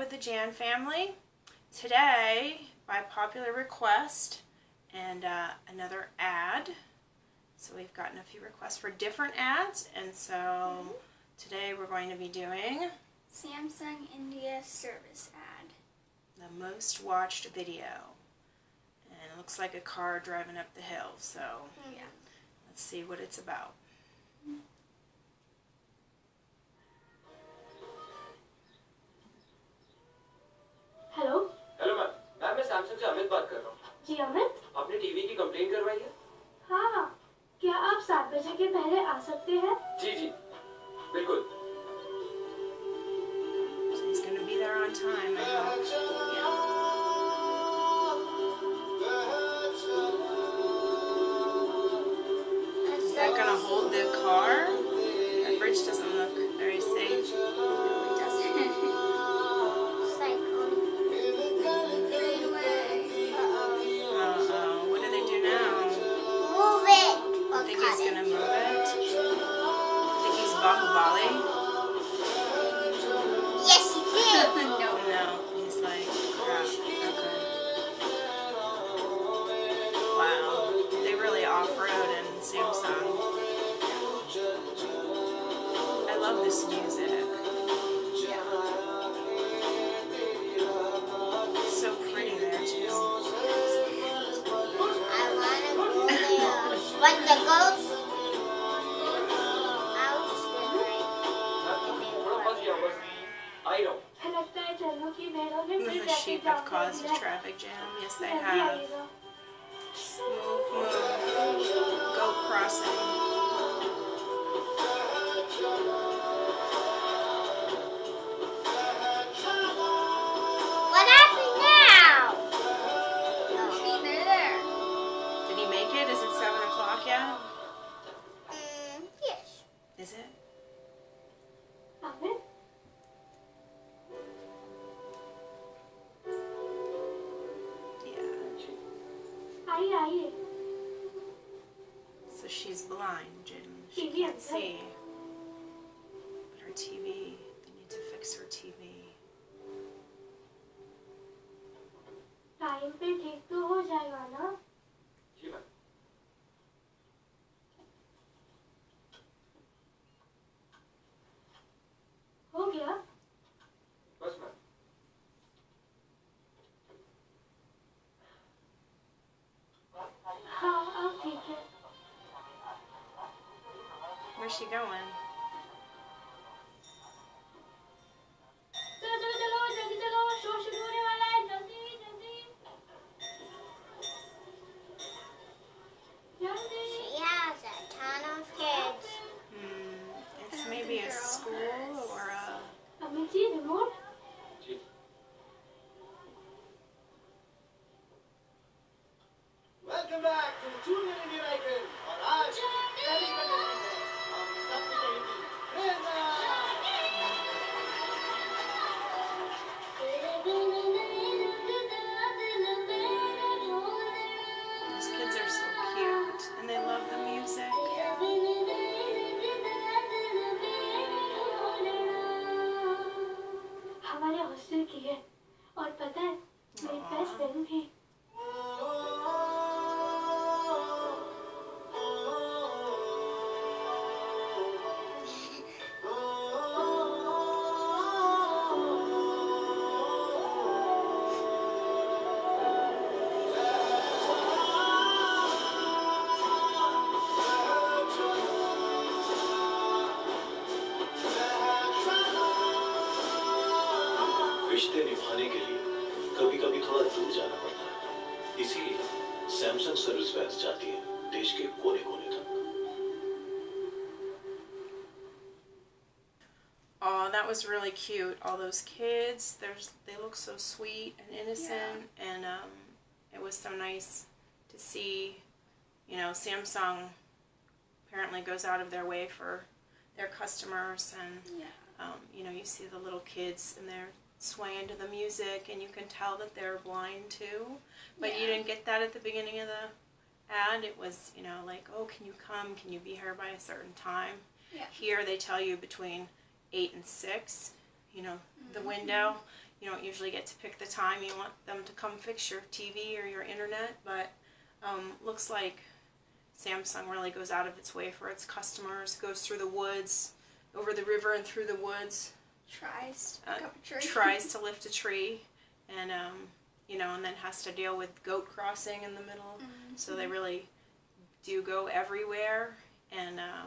with the Jan family. Today, by popular request and uh, another ad, so we've gotten a few requests for different ads, and so today we're going to be doing Samsung India service ad. the most watched video. And it looks like a car driving up the hill, so Yeah. let's see what it's about. जी अमित आपने TV की complain करवाई है हाँ हाँ क्या आप सात बजे के पहले आ सकते हैं जी जी बिल्कुल So he's going to be there on time, I hope. Is that going to hold the car? That bridge doesn't look very safe. He's Yes, he did. no. No, he's like, crap. Okay. Wow. They really off-road in Samsung. I love this music. sheep have caused a traffic jam. Yes, they have. Move, move. Goat crossing. So she's blind and she TV can't is see. But her TV, they need to fix her TV. Time पे ठीक तो हो जाएगा ना Where's she going? Has a ton of kids. Hmm. It's maybe a school or a... Welcome back to the Two Minute United. कभी कभी थोड़ा दूर जाना पड़ता है इसीलिए सैमसंग सर्विस वैन्स जाती है देश के कोने कोने तक Oh, that was really cute. All those kids, there's they look so sweet and innocent, and um, it was so nice to see. You know, Samsung apparently goes out of their way for their customers, and Yeah. um, you know, you see the little kids and they're swaying to the music, and you can tell that they're blind too. But you didn't get that at the beginning of the ad. It was, you know, like, oh, can you come? Can you be here by a certain time? Yeah. Here they tell you between eight and six, you know, the window, you don't usually get to pick the time you want them to come fix your TV or your internet, but um, looks like Samsung really goes out of its way for its customers. Goes through the woods, over the river and through the woods. Tries to Uh, pick up a tree. tries to lift a tree, and um, you know, and then has to deal with goat crossing in the middle. Mm-hmm. So they really do go everywhere, and uh,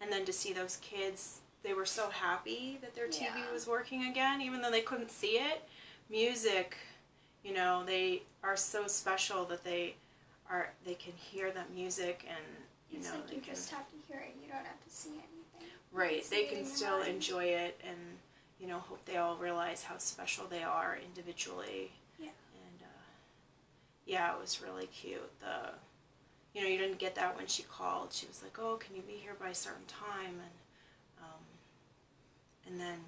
and then to see those kids, they were so happy that their TV Yeah. was working again, even though they couldn't see it. Music, you know, they are so special that they are they can hear that music and you It's know like they you can just have to hear it. You don't have to see anything. right they can still enjoy it and you know hope they all realize how special they are individually Yeah. and uh, yeah it was really cute the you know you didn't get that when she called she was like oh can you be here by a certain time and um, and then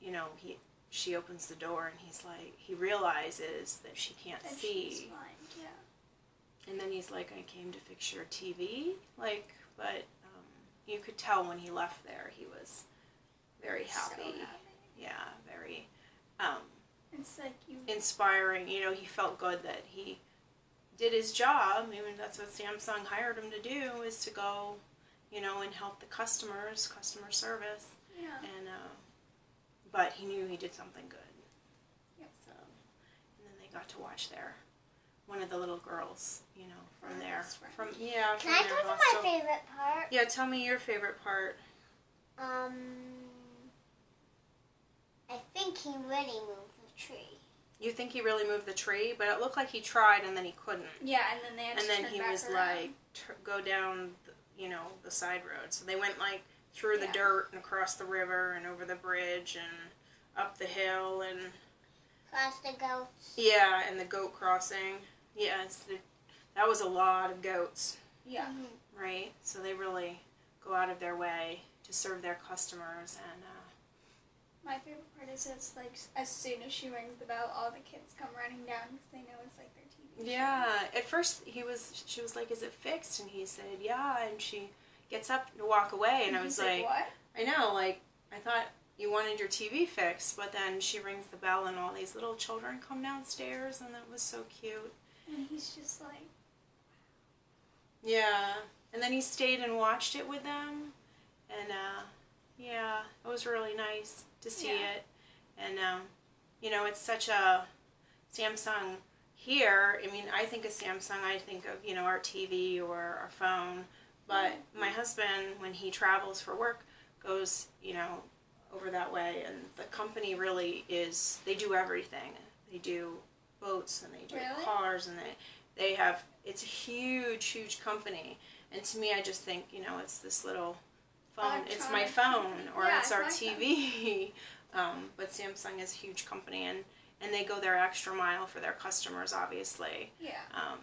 you know he she opens the door and he's like he realizes that she can't That see blind. Yeah. and then he's like, I came to fix your TV. Like, but um, you could tell when he left there, he was very So happy. happy. Yeah, very um, It's like you. Inspiring. You know, he felt good that he did his job. I mean, that's what Samsung hired him to do is to go, you know, and help the customers, customer service. Yeah. And uh, but he knew he did something good. Yep. So, and then they got to watch their one of the little girls, you know, from Her there. best. From yeah, from Can I their go to my favorite part? Yeah, tell me your favorite part. Um, I think he really moved the tree. You think he really moved the tree, but it looked like he tried and then he couldn't. Yeah, and then they had And to then turn he back was around. like, t- go down, the, you know, the side road. So they went like through the dirt and across the river and over the bridge and up the hill and Cross the goats. yeah, and the goat crossing. Yes, the, that was a lot of goats. Yeah. right? So they really go out of their way to serve their customers, and uh, My favorite part is it's like as soon as she rings the bell, all the kids come running down because they know it's like their TV. show. yeah. At first, he was, she was like, "Is it fixed?" And he said, "Yeah." And she gets up to walk away, and I was like, "What?" "I know, like I thought." You wanted your TV fixed, but then she rings the bell and all these little children come downstairs, and that was so cute. And he's just like, Yeah, and then he stayed and watched it with them, and uh, yeah, it was really nice to see Yeah. it. And um, you know, it's such a Samsung here. I mean, I think of Samsung, I think of you know our TV or our phone. But my husband, when he travels for work, goes you know over that way, and the company really is. They do everything. They do boats and they do Really? cars and they they have. It's a huge, huge company. And to me, I just think you know it's this little phone. It's my phone or Yeah, it's our. TV. um, but Samsung is a huge company and and they go their extra mile for their customers. Obviously, yeah. um,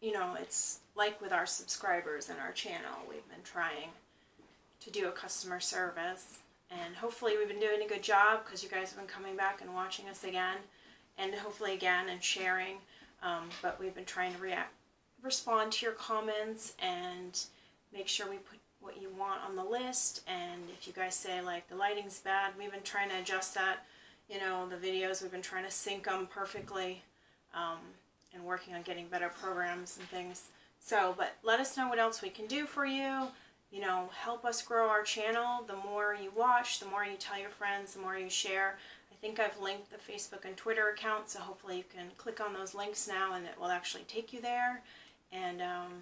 you know it's like with our subscribers and our channel. We've been trying to do a customer service. And hopefully we've been doing a good job because you guys have been coming back and watching us again, and hopefully again and sharing. Um, but we've been trying to react, respond to your comments and make sure we put what you want on the list. And if you guys say like the lighting's bad, we've been trying to adjust that. You know the videos we've been trying to sync them perfectly, um, and working on getting better programs and things. So, but let us know what else we can do for you you know, help us grow our channel. The more you watch, the more you tell your friends, the more you share. I think I've linked the Facebook and Twitter account, so hopefully you can click on those links now and it will actually take you there. And um,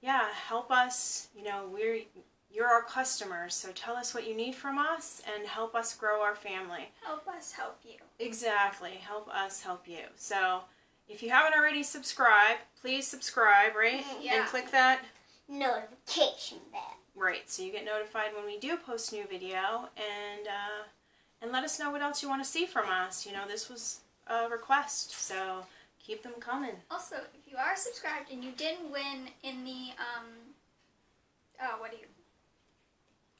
yeah, help us. You know, we're you're our customers, so tell us what you need from us and help us grow our family. Help us help you. Exactly. Help us help you. So if you haven't already subscribed, please subscribe, right? Yeah. And click that Notification bell. Right, so you get notified when we do post new video, and uh, and let us know what else you want to see from us. You know, this was a request, so keep them coming. Also, if you are subscribed and you didn't win in the um, uh, what do you?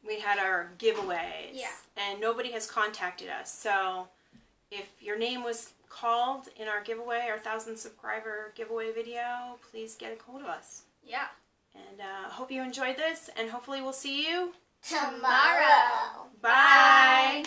We had our giveaways, Yeah. and nobody has contacted us. So if your name was called in our giveaway, our thousand subscriber giveaway video, please get a hold of us. Yeah. And uh, hope you enjoyed this, and hopefully we'll see you. Tomorrow. Bye.